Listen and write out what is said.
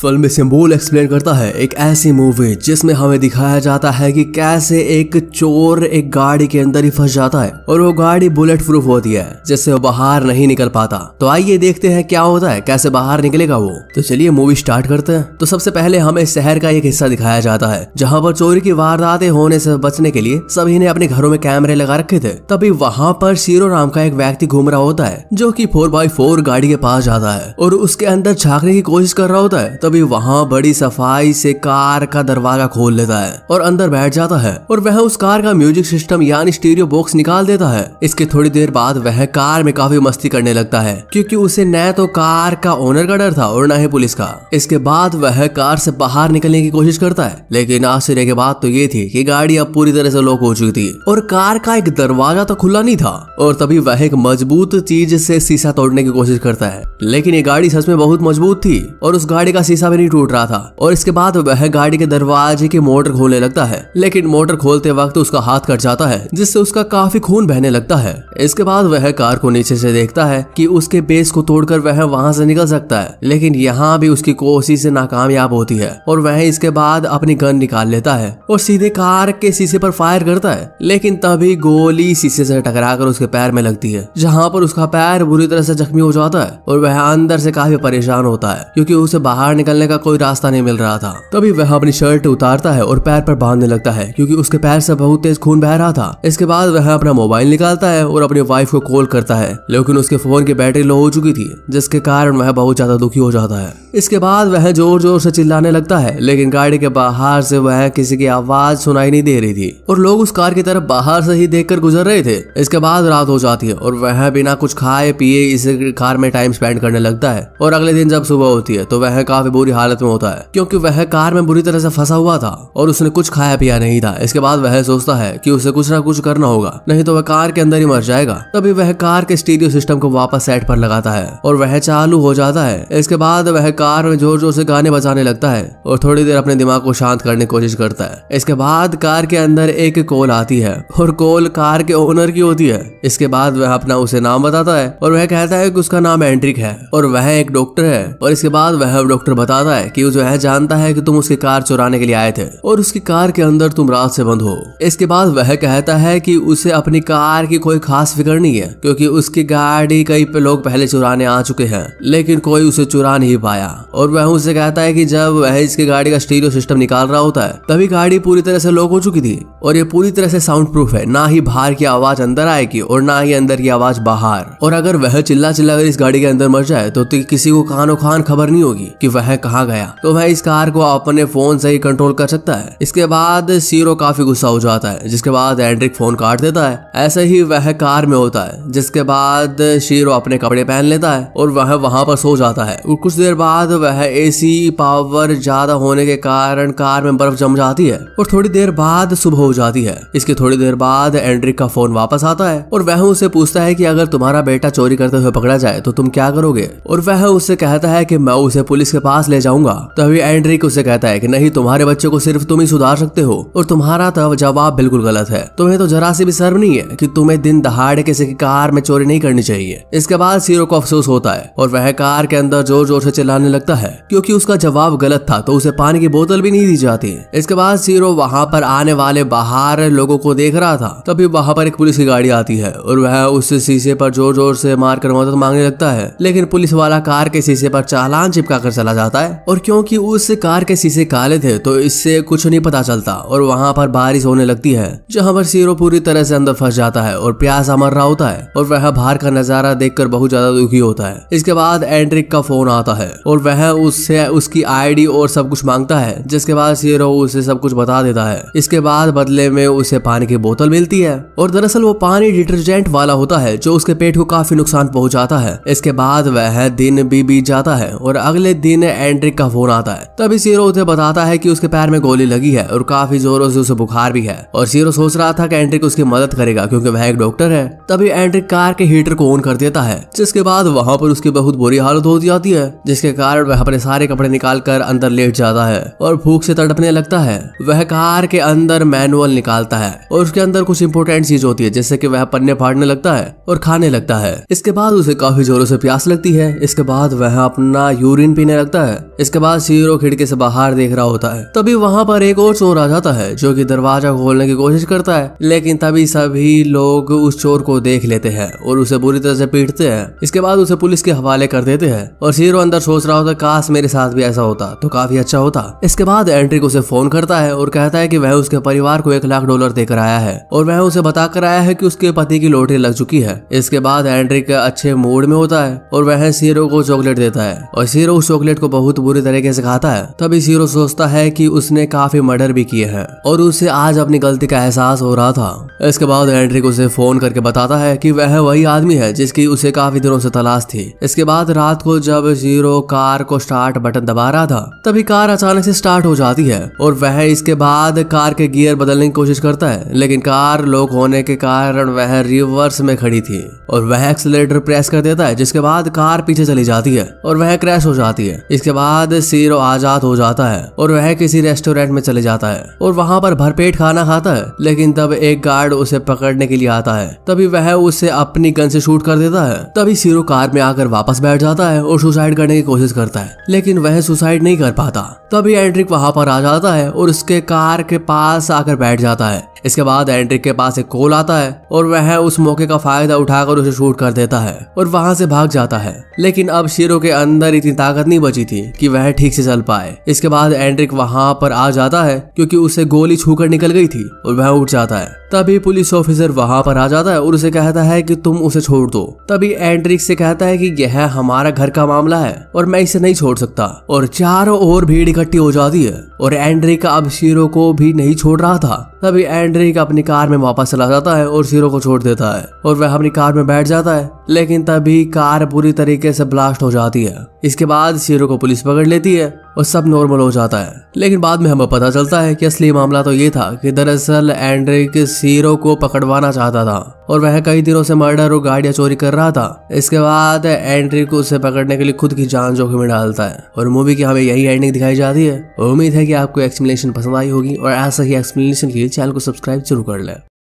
Film symbol explain करता है एक ऐसी मूवी जिसमें हमें दिखाया जाता है कि कैसे एक चोर एक गाड़ी के अंदर ही फंस जाता है और वो गाड़ी बुलेट प्रूफ होती है, जिससे वो बाहर नहीं निकल पाता। तो आइए देखते हैं क्या होता है, कैसे बाहर निकलेगा वो। तो चलिए मूवी स्टार्ट करते हैं। तो सबसे पहले हमें शहर का एक हिस्सा दिखाया जाता है, जहाँ पर चोरी की वारदातें होने से बचने के लिए सभी ने अपने घरों में कैमरे लगा रखे थे। तभी वहाँ पर शीरो राम का एक व्यक्ति घूम रहा होता है, जो की फोर बाई फोर गाड़ी के पास जाता है और उसके अंदर झांकने की कोशिश कर रहा होता है। तभी वहाँ बड़ी सफ़ाई से कार का दरवाज़ा खोल लेता है और अंदर बैठ जाता है और वह उस कार का म्यूज़िक सिस्टम यानी स्टीरियो बॉक्स निकाल देता है। इसके थोड़ी देर बाद वह कार में काफ़ी मस्ती करने लगता है, क्योंकि उसे न तो कार का ओनर का डर था और न ही पुलिस का। इसके बाद वह कार से बाहर निकलने की कोशिश करता है, लेकिन आश्चर्य की बात तो ये थी कि गाड़ी अब पूरी तरह से लॉक हो चुकी थी और कार का एक दरवाज़ा तो खुला नहीं था और तभी वह एक मज़बूत चीज़ से शीशा तोड़ने की कोशिश करता है। लेकिन ये गाड़ी सच में बहुत मज़बूत थी और उस गाड़ी का शीशा भी नहीं टूट रहा था। और इसके बाद वह गाड़ी के दरवाजे की मोटर खोलने लगता है। लेकिन मोटर खोलते वक्त उसका हाथ कट जाता है, जिससे उसका काफ़ी खून बहने लगता है। इसके बाद वह कार को नीचे से देखता है कि उसके बेस को तोड़कर वह वहाँ से निकल सकता है। लेकिन यहाँ भी उसकी कोशिश नाकामयाब होती है और वह इसके बाद अपनी गन निकाल लेता है और सीधे कार के शीशे पर फायर करता है। लेकिन तभी गोली शीशे से टकराकर उसके पैर में लगती है, जहाँ पर उसका पैर बुरी तरह से जख्मी हो जाता है और वह अंदर से काफ़ी परेशान होता है, क्योंकि उसे बाहर निकलने का कोई रास्ता नहीं मिल रहा था। तभी वह अपनी शर्ट उतारता है और पैर पर बांधने लगता है, क्योंकि उसके पैर से बहुत तेज खून बह रहा था। इसके बाद वह अपना मोबाइल निकालता है और अपनी वाइफ को कॉल करता है, लेकिन उसके फ़ोन की बैटरी लो हो चुकी थी, जिसके कारण वह बहुत ज़्यादा दुखी हो जाता है। इसके बाद वह ज़ोर ज़ोर से चिल्लाने लगता है, लेकिन गाड़ी के बाहर से वह किसी की आवाज़ सुनाई नहीं दे रही थी, और लोग उस कार की तरफ़ बाहर से ही देखकर गुजर रहे थे। इसके बाद रात हो जाती है, और वह बिना कुछ खाए पिए इस कार में टाइम स्पेंड करने लगता है, और अगले दिन जब सुबह होती है तो वह काफ़ी बुरी हालत में होता है, क्योंकि वह कार में बुरी तरह से फंसा हुआ था और उसने कुछ खाया पिया नहीं था। इसके बाद वह सोचता है कि उसे कुछ ना कुछ करना होगा, नहीं तो वह कार के अंदर ही मर जाएगा। तभी वह कार के स्टीरियो सिस्टम को वापस सेट पर लगाता है और वह चालू हो जाता है। इसके बाद वह कार में ज़ोर ज़ोर से गाने बजाने लगता है और थोड़ी देर अपने दिमाग को शांत करने की कोशिश करता है। इसके बाद कार के अंदर एक कॉल आती है और कॉल कार के ओनर की होती है। इसके बाद वह अपना उसे नाम बताता है और वह कहता है कि उसका नाम एंट्रिक है और वह एक डॉक्टर है और इसके बाद वह डॉक्टर बताता है कि वह जानता है कि तुम उसकी कार चुराने के लिए आए थे और उसकी कार के अंदर तुम रात से बंद हो। इसके बाद वह कहता है कि उसे अपनी कार की कोई खास फ़िक्र नहीं है, क्योंकि उसकी गाड़ी कई लोग पहले चुराने आ चुके हैं, लेकिन कोई उसे चुरा नहीं पाया। और वह उसे कहता है कि जब वह इसकी गाड़ी का स्टीरियो सिस्टम निकाल रहा होता है, तभी गाड़ी पूरी तरह से लॉक हो चुकी थी। और ये पूरी तरह से साउंड प्रूफ है, ना ही बाहर की आवाज़ अंदर आएगी और ना ही अंदर की आवाज़ बाहर। और अगर वह चिल्ला चिल्ला इस गाड़ी के अंदर मर जाए तो किसी को कानो खान खबर नहीं होगी कि वह कहाँ गया? तो वह इस कार को अपने फ़ोन से ही कंट्रोल कर सकता है। इसके बाद सीरो काफ़ी गुस्सा हो जाता है, जिसके बाद एंड्रिक फ़ोन काट देता है। ऐसे ही वह कार में होता है, जिसके बाद शीरो अपने कपड़े पहन लेता है और वह वहाँ पर सो जाता है। और कुछ देर बाद वह एसी पावर ज़्यादा होने के कारण कार में बर्फ़ जम जाती है और थोड़ी देर बाद सुबह हो जाती है। इसके थोड़ी देर बाद एंड्रिक का फ़ोन वापस आता है और वह उसे पूछता है कि अगर तुम्हारा बेटा चोरी करते हुए पकड़ा जाए तो तुम क्या करोगे? और वह उससे कहता है कि मैं उसे पुलिस के पास ले जाऊँगा। तभी एंड्रिक उसे कहता है कि नहीं, तुम्हारे बच्चे को सिर्फ़ तुम ही सुधार सकते हो। और तुम्हारा जवाब बिल्कुल गलत है। तुम्हें तो जरा सी भी शर्म नहीं है कि तुम्हें दिन दहाड़े किसी की कार में चोरी नहीं करनी चाहिए। इसके बाद सीरो को अफसोस होता है और वह कार के अंदर ज़ोर ज़ोर से चिल्लाने लगता है। क्योंकि उसका जवाब गलत था तो उसे पानी की बोतल भी नहीं दी जाती। इसके बाद सीरो वहाँ पर आने वाले बाहर लोगों को देख रहा था। तभी वहाँ पर एक पुलिस की गाड़ी आती है और वह उस शीशे पर ज़ोर ज़ोर से मार कर मदद मांगने लगता है। लेकिन पुलिस वाला कार के शीशे पर चालान चिपका कर चला जाता है और क्योंकि उस कार के शीशे काले थे तो इससे कुछ नहीं पता चलता और वहाँ पर बारिश होने लगती है, जहाँ पर सीरो पूरी तरह से अंदर फंस जाता है और प्यास मर रहा होता है और वह बाहर का नज़ारा देखकर बहुत ज़्यादा दुखी होता है। इसके बाद एंड्रिक का फ़ोन आता है और वह उससे उसकी आईडी और सब कुछ माँगता है, जिसके बाद सीरो उसे सब कुछ बता देता है। इसके बाद बदले में उसे पानी की बोतल मिलती है और दरअसल वो पानी डिटर्जेंट वाला होता है, जो उसके पेट को काफ़ी नुकसान पहुंचाता है। इसके बाद वह दिन भी बीत जाता है और अगले दिन एंड्रिक का फ़ोन आता है। तभी सीरो उसे बताता है कि उसके पैर में गोली लगी है और काफ़ी जोरों से उसे बुखार भी है। और सीरो सोच रहा था कि एंड्रिक उसकी मदद करेगा, क्योंकि वह एक डॉक्टर है। तभी एंड्रिक कार के हीटर को ऑन कर देता है, जिसके बाद वहाँ पर उसकी बहुत बुरी हालत हो जाती है, जिसके कारण वह अपने सारे कपड़े निकाल कर अंदर लेट जाता है और भूख से तड़पने लगता है। वह कार के अंदर मैनुअल निकालता है और उसके अंदर कुछ इंपोर्टेंट चीज़ होती है, जिससे कि वह पन्ने फाड़ने लगता है और खाने लगता है। इसके बाद उसे काफ़ी जोरों से प्यास लगती है। इसके बाद वह अपना यूरिन पीने लगता है। इसके बाद सीरो खिड़की से बाहर देख रहा होता है। तभी वहाँ पर एक और चोर आ जाता है, जो कि दरवाज़ा खोलने की कोशिश करता है। लेकिन तभी सभी लोग उस चोर को देख लेते हैं और उसे बुरी तरह से पीटते हैं। इसके बाद उसे पुलिस के हवाले कर देते हैं और सीरो अंदर सोच रहा होता काश मेरे साथ भी ऐसा होता तो काफ़ी अच्छा होता। इसके बाद एंट्रिक उसे फ़ोन करता है और कहता है कि वह उसके परिवार को एक लाख डॉलर देकर आया है और वह उसे बताकर आया है कि उसके पति की लॉटरी लग चुकी है। इसके बाद एंड्रिक अच्छे मूड में होता है और वह सीरो को चॉकलेट देता है और सीरो उस चॉकलेट को बहुत बुरी तरीके से खाता है, तभी सीरो सोचता है कि उसने काफ़ी मर्डर भी किए हैं, और उसे आज अपनी गलती का एहसास हो रहा था। इसके बाद एंड्रिक उसे फ़ोन करके बताता है कि वह वही आदमी है जिसकी उसे काफ़ी दिनों से तलाश थी। इसके बाद रात को जब ज़ीरो कार को स्टार्ट बटन दबा रहा था, तभी कार अचानक से स्टार्ट हो जाती है, और वह इसके बाद कार के गियर बदलने की कोशिश करता है, लेकिन कार लॉक होने के कारण वह रिवर्स में खड़ी थी, और वह एक्सीटर प्रेस कर देता है, जिसके बाद कार पीछे चली जाती है, और वह क्रैश हो जाती है। इसके बाद सीरो आज़ाद हो जाता है और वह किसी रेस्टोरेंट में चले जाता है और वहाँ पर भरपेट खाना खाता है, लेकिन तब एक गार्ड उसे पकड़ने के लिए आता है। तभी वह उसे अपनी गन से शूट कर देता है। तभी सीरो कार में आकर वापस बैठ जाता है और सुसाइड करने की कोशिश करता है, लेकिन वह सुसाइड नहीं कर पाता। तभी एंड्रिक वहाँ पर आ जाता है और उसके कार के पास आकर बैठ जाता है। इसके बाद एंड्रिक के पास एक कॉल आता है और वह उस मौके का फ़ायदा उठाकर उसे शूट कर देता है और वहाँ से भाग जाता है। लेकिन अब शीरो के अंदर इतनी ताकत नहीं बची थी। कि वह ठीक से चल पाए। इसके बाद एंड्रिक वहाँ पर आ जाता है, क्योंकि उसे गोली छूकर निकल गई थी और वह उठ जाता है। तभी पुलिस ऑफिसर वहाँ पर आ जाता है और उसे कहता है कि तुम उसे छोड़ दो। तभी एंड्रिक से कहता है कि यह हमारा घर का मामला है और मैं इसे नहीं छोड़ सकता। और चारों ओर भीड़ इकट्ठी हो जाती है और एंड्रिक अब शीरो को भी नहीं छोड़ रहा था। तभी एंड्रिक अपनी कार में वापस चला जाता है और शीरो को छोड़ देता है और वह अपनी कार में बैठ जाता है। लेकिन तभी कार पूरी तरीके से ब्लास्ट हो जाती है। इसके बाद सीरो को पुलिस पकड़ लेती है। और सब नॉर्मल हो जाता है। लेकिन बाद में हमें पता चलता है कि असली मामला तो ये था कि दरअसल एंड्रिक सीरो को पकड़वाना चाहता था और वह कई दिनों से मर्डर और गाड़ियाँ चोरी कर रहा था। इसके बाद एंड्रिक उसे पकड़ने के लिए खुद की जान जोखिम में डालता है और मूवी की हमें यही एंडिंग दिखाई जाती है। उम्मीद है कि आपको एक्सप्लेनेशन पसंद आई होगी और ऐसा ही एक्सप्लेनेशन के लिए चैनल को सब्सक्राइब ज़रूर कर ले।